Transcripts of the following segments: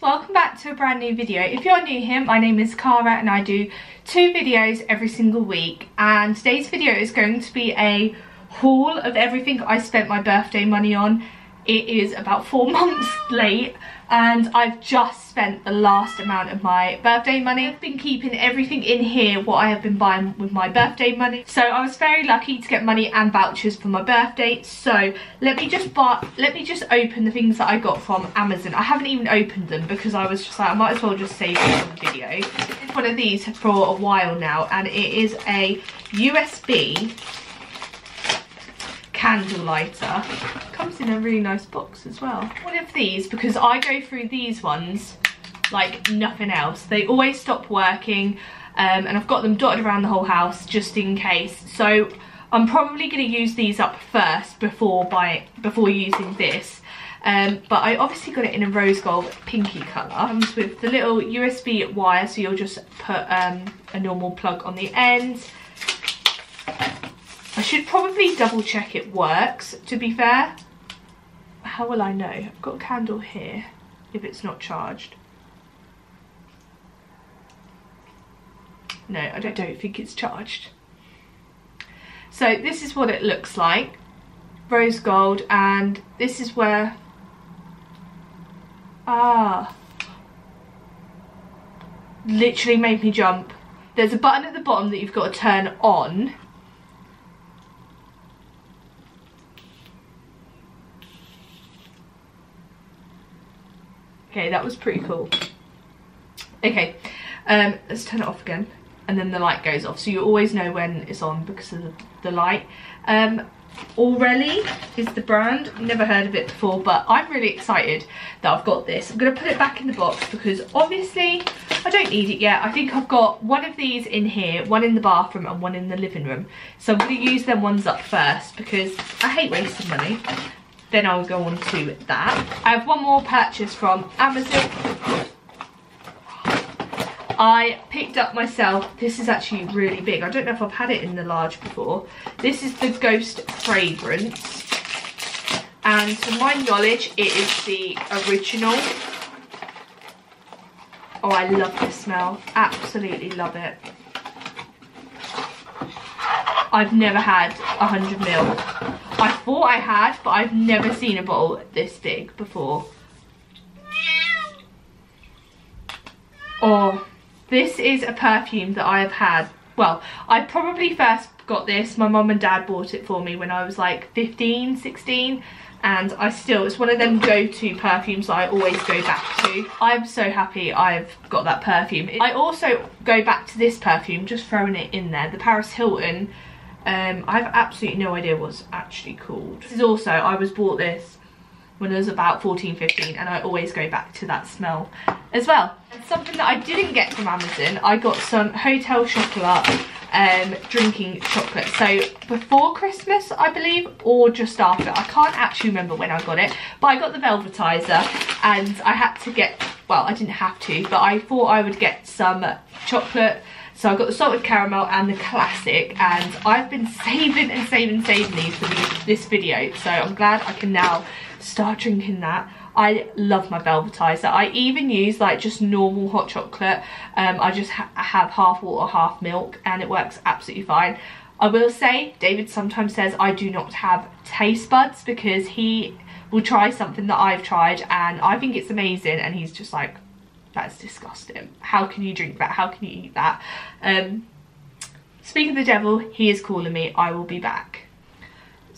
welcome back to a brand new video. If you're new here, my name is Cara and I do two videos every single week and today's video is going to be a haul of everything I spent my birthday money on. It is about four months late and I've just spent the last amount of my birthday money. I've been keeping everything in here what I have been buying with my birthday money. So I was very lucky to get money and vouchers for my birthday. So let me just buy, let me just open the things that I got from Amazon. I haven't even opened them because I was just like, I might as well just save it the video. One of these for a while now and it is a USB candle lighter. Comes in a really nice box as well. One of these, because I go through these ones like nothing else. They always stop working um, and I've got them dotted around the whole house just in case. So I'm probably going to use these up first before by before using this. Um, but I obviously got it in a rose gold pinky colour. Comes with the little USB wire, so you'll just put um, a normal plug on the end. Should probably double check it works, to be fair. How will I know? I've got a candle here, if it's not charged. No, I don't, don't think it's charged. So this is what it looks like. Rose gold, and this is where... Ah. Literally made me jump. There's a button at the bottom that you've got to turn on Okay, that was pretty cool. Okay, um, let's turn it off again. And then the light goes off. So you always know when it's on because of the, the light. Um, Aureli is the brand. Never heard of it before, but I'm really excited that I've got this. I'm going to put it back in the box because obviously I don't need it yet. I think I've got one of these in here, one in the bathroom and one in the living room. So I'm going to use them ones up first because I hate wasting money then I'll go on to that. I have one more purchase from Amazon. I picked up myself, this is actually really big. I don't know if I've had it in the large before. This is the Ghost Fragrance. And to my knowledge, it is the original. Oh, I love this smell. Absolutely love it. I've never had a 100 mil I thought I had, but I've never seen a bottle this big before. Oh, this is a perfume that I have had. Well, I probably first got this. My mum and dad bought it for me when I was like 15, 16 and I still, it's one of them go-to perfumes I always go back to. I'm so happy I've got that perfume. I also go back to this perfume, just throwing it in there, the Paris Hilton um, I have absolutely no idea what's actually called. This is also, I was bought this when I was about 14, 15 and I always go back to that smell as well. And something that I didn't get from Amazon, I got some Hotel Chocolat um, drinking chocolate. So before Christmas, I believe, or just after. I can't actually remember when I got it, but I got the Velvetiser and I had to get, well, I didn't have to, but I thought I would get some chocolate so I've got the salted caramel and the classic and I've been saving and saving saving these for this video. So I'm glad I can now start drinking that. I love my Velvetiser. I even use like just normal hot chocolate. Um, I just ha have half water, half milk and it works absolutely fine. I will say, David sometimes says I do not have taste buds because he will try something that I've tried and I think it's amazing and he's just like, that's disgusting. How can you drink that? How can you eat that? Um, speaking of the devil, he is calling me. I will be back.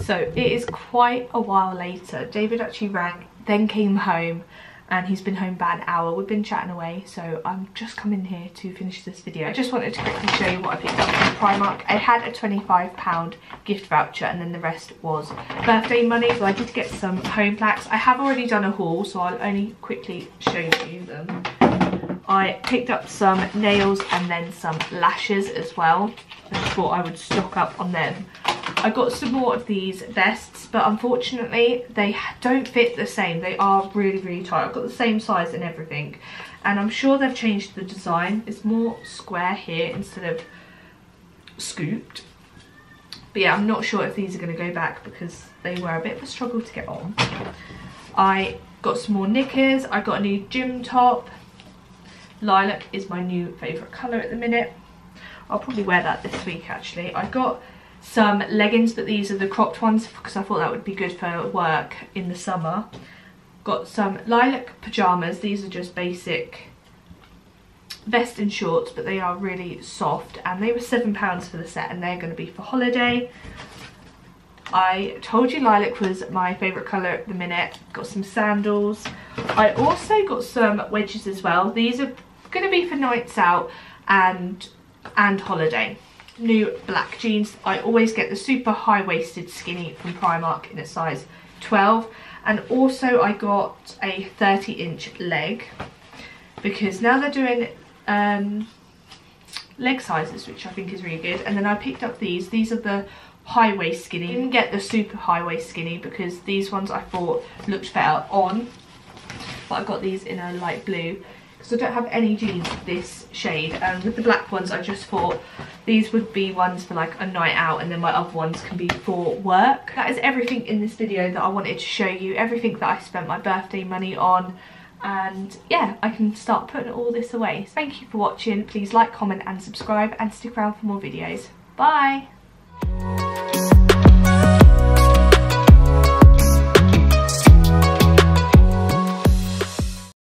So it is quite a while later. David actually rang, then came home and he's been home about an hour. We've been chatting away, so I'm just coming here to finish this video. I just wanted to quickly show you what I picked up from Primark. I had a £25 gift voucher and then the rest was birthday money, so I did get some home plaques I have already done a haul, so I'll only quickly show you them. I picked up some nails and then some lashes as well. I thought I would stock up on them. I got some more of these vests, but unfortunately they don't fit the same. They are really, really tight. I've got the same size and everything. And I'm sure they've changed the design. It's more square here instead of scooped. But yeah, I'm not sure if these are going to go back because they were a bit of a struggle to get on. I got some more knickers. I got a new gym top. Lilac is my new favourite colour at the minute. I'll probably wear that this week actually. I got some leggings but these are the cropped ones because I thought that would be good for work in the summer. Got some lilac pyjamas. These are just basic vest and shorts but they are really soft and they were £7 for the set and they're going to be for holiday. I told you lilac was my favourite colour at the minute. Got some sandals. I also got some wedges as well. These are going to be for nights out and and holiday. New black jeans. I always get the super high-waisted skinny from Primark in a size 12. And also I got a 30 inch leg because now they're doing um, leg sizes, which I think is really good. And then I picked up these. These are the high waist skinny. Didn't get the super high waist skinny because these ones I thought looked better on. But I got these in a light blue because I don't have any jeans this shade. And with the black ones, I just thought these would be ones for like a night out and then my other ones can be for work. That is everything in this video that I wanted to show you. Everything that I spent my birthday money on and yeah I can start putting all this away. thank you for watching. Please like, comment and subscribe and stick around for more videos. Bye!